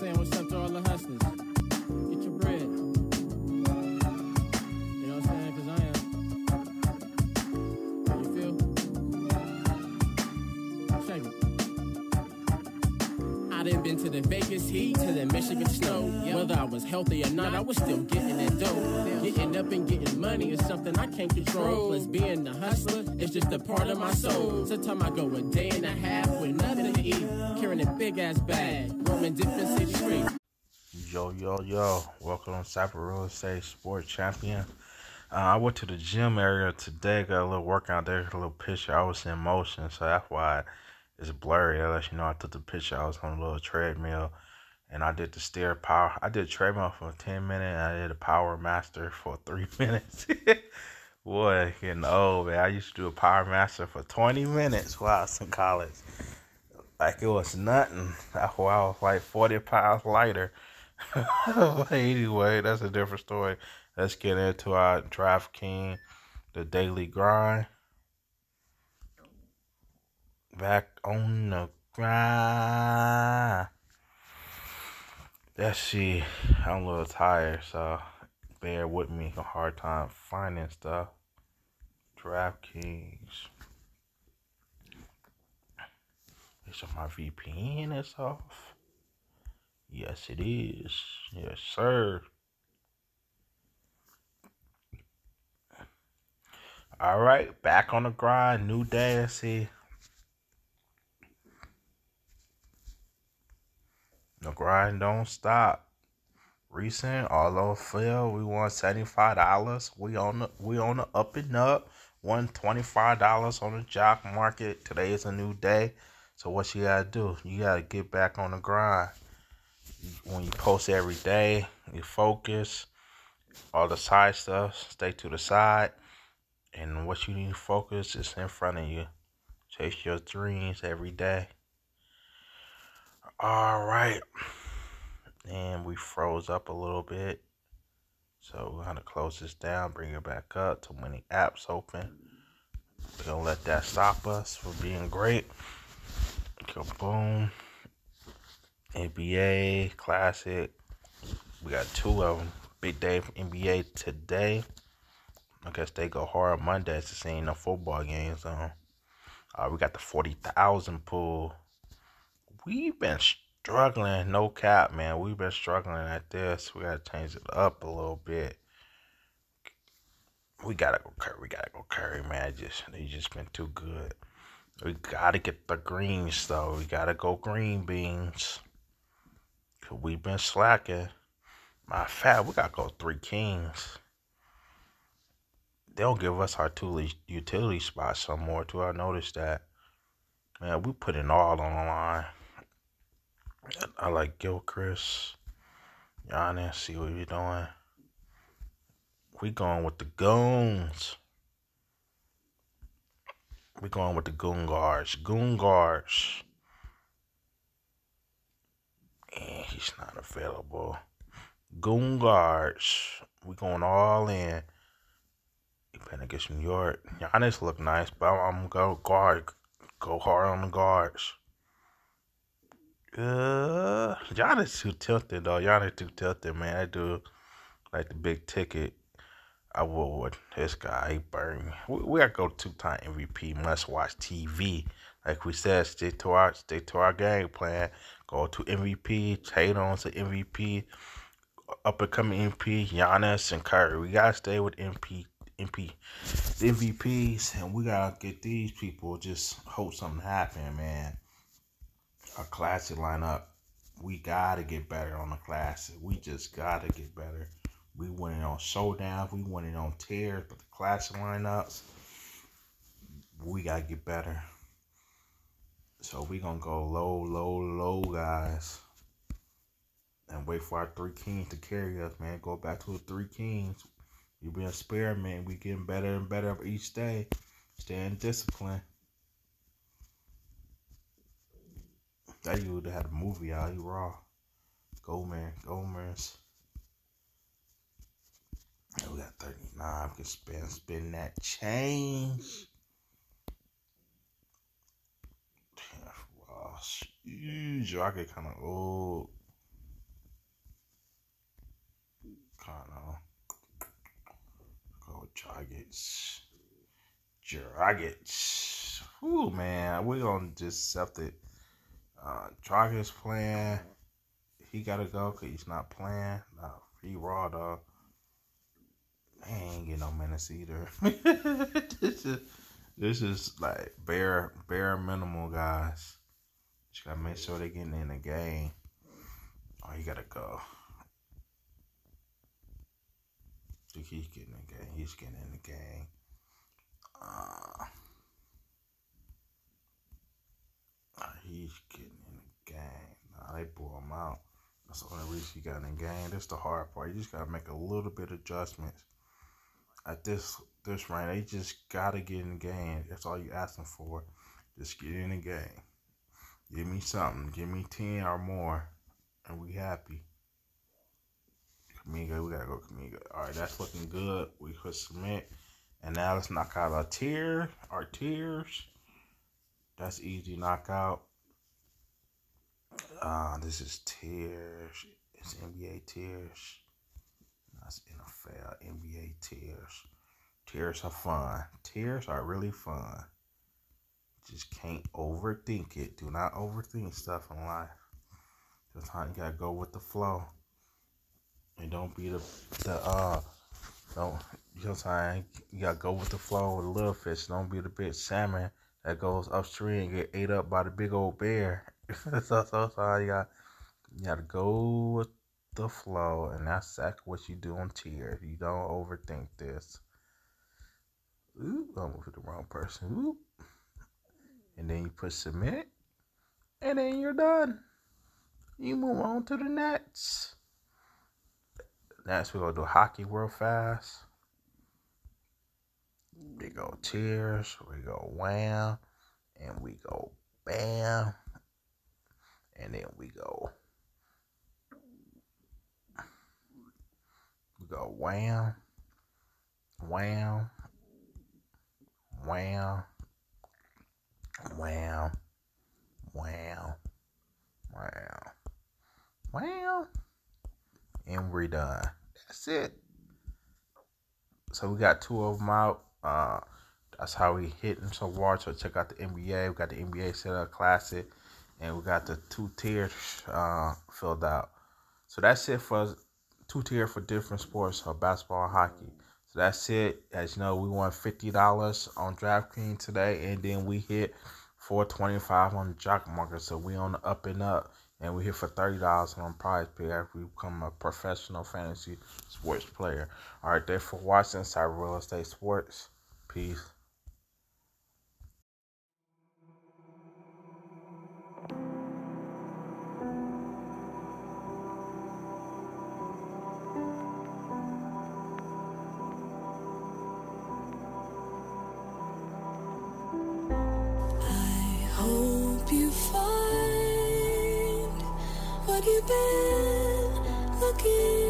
What's up to all the hustlers? Been to the Vegas heat, to the Michigan snow. Whether I was healthy or not, I was still getting that dough. Getting up and getting money is something I can't control. Plus, being the hustler is just a part of my soul. Sometimes I go a day and a half with nothing to eat, carrying a big ass bag, roaming different city streets. Yo, yo, yo. Welcome to Cyber Real Estate Sport Champion. Uh, I went to the gym area today, got a little workout there, a little picture. I was in motion, so that's why it's blurry. That lets you know I took the picture. I was on a little treadmill and I did the stair power. I did treadmill for 10 minutes I did a power master for three minutes. Boy, getting old, man. I used to do a power master for 20 minutes while I was in college. Like it was nothing. That's I was like 40 pounds lighter. anyway, that's a different story. Let's get into our DraftKings, the daily grind. Back on the grind. Let's see. I'm a little tired, so bear with me. A hard time finding stuff. DraftKings. Is my VPN is off? Yes, it is. Yes, sir. All right, back on the grind. New day. Let's see. The grind don't stop. Recent, although fail, we won seventy five dollars. We on the we on the up and up. Won twenty five dollars on the jock market. Today is a new day. So what you gotta do? You gotta get back on the grind. When you post every day, you focus. All the side stuff, stay to the side. And what you need to focus is in front of you. Chase your dreams every day. All right. And we froze up a little bit. So we're gonna close this down, bring it back up. Too many apps open. We're gonna let that stop us from being great. Boom. NBA Classic. We got two of them. Big day for NBA today. I guess they go hard Mondays to see no football games on. Uh, we got the 40,000 pool. We've been struggling, no cap, man. We've been struggling at this. We gotta change it up a little bit. We gotta go Curry. We gotta go Curry, man. Just they just been too good. We gotta get the greens though. We gotta go green beans. Cause we've been slacking. My fat, we gotta go three kings. They'll give us our two utility spots some more too. I noticed that. Man, we put it all on the line. I like Gilchrist. Giannis, see what you're doing. We going with the goons. We going with the goon guards. Goon guards. And he's not available. Goon guards. We going all in. You better get some York. Giannis look nice, but I'm gonna go guard. Go hard on the guards. Uh, Giannis too tilted though. Giannis too tilted, man. I do like the big ticket. I would. This guy, he burned We, we gotta go two time MVP. Must watch TV. Like we said, stick to our stick to our game plan. Go to MVP. On to MVP. Up and coming MVP. Giannis and Curry. We gotta stay with MP. MP, the MVPs, and we gotta get these people. Just hope something happen, man a classic lineup. We gotta get better on the classic. We just gotta get better. We winning on showdown. We winning on tears, but the classic lineups, we gotta get better. So we gonna go low, low, low, guys, and wait for our three kings to carry us, man. Go back to the three kings. You be experiment. We getting better and better each day. Staying disciplined. That you would have had a movie out. He raw. Go man. Go. We got 39. Can spin spin that change. Damn, Wow, huge. I get kind of old. Kind of. Go Jaggets. Jaggets. Ooh, man. We're going to just accept it. Uh, Dragic playing. He got to go because he's not playing. No, he raw, dog. Man, ain't getting no minutes either. this, is, this is like bare, bare minimal, guys. Just got to make sure they're getting in the game. Oh, you got to go. he's getting in the game. He's getting in the game. Uh, he's getting in the game. Nah, they pull him out. That's the only reason he got in the game. That's the hard part. You just gotta make a little bit of adjustments. At this this range, they just gotta get in the game. That's all you asking for. Just get in the game. Give me something. Give me ten or more, and we happy. Kuminga, we gotta go Kuminga. All right, that's looking good. We put submit. And now let's knock out our tier, our tiers. That's easy knockout. Uh, this is tears. It's NBA tears. That's NFL, NBA tears. Tears are fun. Tears are really fun. Just can't overthink it. Do not overthink stuff in life. Sometimes you gotta go with the flow. And don't be the the uh don't you know what I'm saying? You gotta go with the flow with little fish. Don't be the big salmon that goes upstream and get ate up by the big old bear. so, so, so you got you gotta go with the flow, and that's exactly what you do on tier. You don't overthink this. Ooh, I'm with the wrong person. Ooh. And then you put submit, and then you're done. You move on to the next. Next, we're gonna do hockey real fast. We go tears, we go wham, and we go bam, and then we go we go wham, wham, wham, wham, wham, wham, wham and we're done. That's it. So we got two of them out. Uh, that's how we hitting so far. So check out the NBA. We got the NBA set up classic, and we got the two tiers uh, filled out. So that's it for two tier for different sports, so basketball and hockey. So that's it. As you know, we won fifty dollars on DraftKings today, and then we hit four twenty five on the jock market. So we on the up and up and we're here for thirty dollars on Prize Pick after we become a professional fantasy sports player. All right, thanks for watching Inside Real Estate Sports. Peace. Been looking